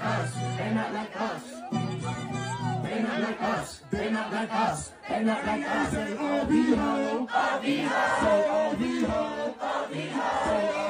like us. They not like us. They're not like us. They're not like us. They're not like us. They all be ho. All be ho. Say all be ho. All be ho. Say oh, all